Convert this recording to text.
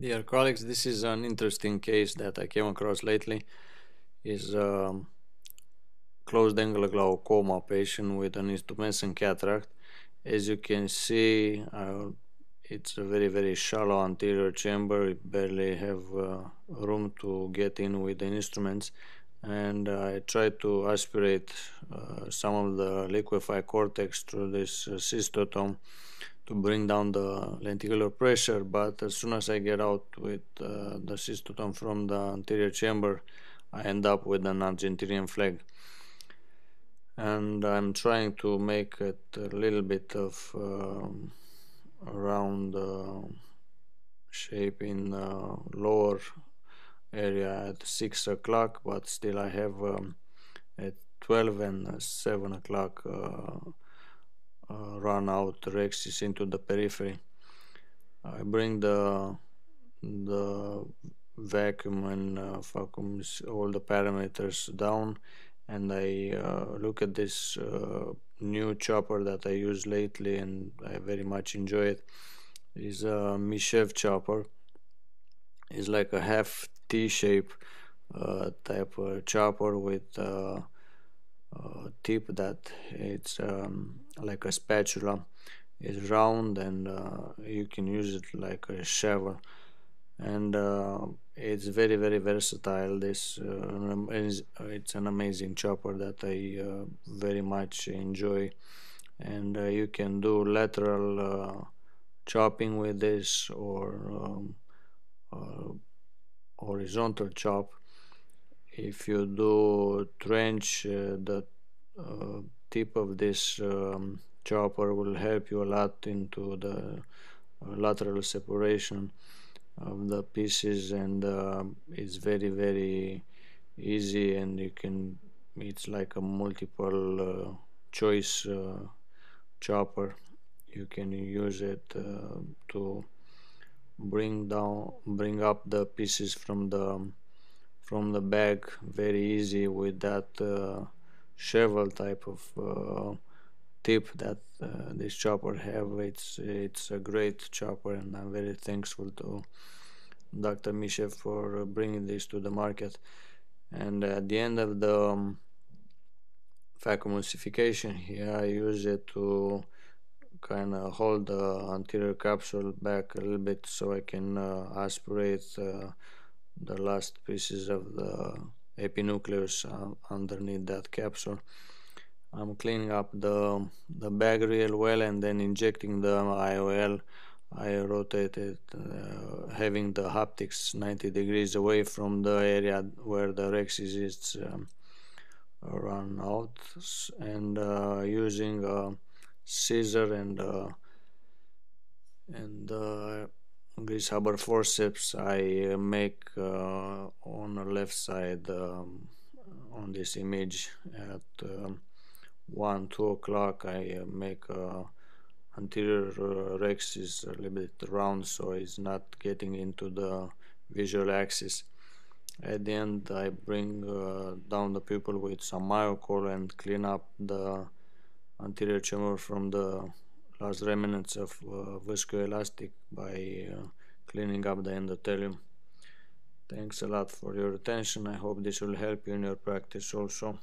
Dear colleagues, this is an interesting case that I came across lately. Is a closed angle glaucoma patient with an intumescent cataract. As you can see, uh, it's a very very shallow anterior chamber. We barely have uh, room to get in with the instruments, and I tried to aspirate some of the liquefied cortex through this uh, cystotome to bring down the lenticular pressure but as soon as I get out with uh, the cystotome from the anterior chamber I end up with an Argentinian flag. And I'm trying to make it a little bit of um, round uh, shape in the lower area at 6 o'clock but still I have um, at 12 and 7 o'clock uh, uh, run out rhexis into the periphery. I bring the the vacuum and uh, all the parameters down and I uh, look at this uh, new chopper that I use lately and I very much enjoy it. it is a Mishev chopper it's like a half T-shape uh, type chopper with uh, tip that it's um, like a spatula. It's round and uh, you can use it like a shovel. And uh, it's very very versatile. This uh, it's an amazing chopper that I uh, very much enjoy. And uh, you can do lateral chopping with this or um, horizontal chop if you do trench uh, the uh, tip of this um, chopper will help you a lot into the uh, lateral separation of the pieces and uh, it's very very easy and you can it's like a multiple uh, choice uh, chopper. You can use it to bring down bring up the pieces from the from the back very easy with that uh, shovel type of uh, tip that uh, this chopper have it's it's a great chopper and I'm very thankful to Dr. Mishev for bringing this to the market and at the end of the um, phacoemulsification here I use it to kind of hold the anterior capsule back a little bit so I can uh, aspirate uh, the last pieces of the epinucleus uh, underneath that capsule. I'm cleaning up the, the bag real well and then injecting the IOL. I rotated, uh, having the haptics 90 degrees away from the area where the rhexis is um, run out and uh, using a scissor and uh, and uh, this Haber forceps I uh, make uh, on the left side um, on this image at um, 1 2 o'clock I uh, make uh, anterior uh, rhexis a little bit round so it's not getting into the visual axis. At the end I bring uh, down the pupil with some Miochol and clean up the anterior chamber from the last remnants of uh, viscoelastic by uh, cleaning up the endothelium. Thanks a lot for your attention. I hope this will help you in your practice also.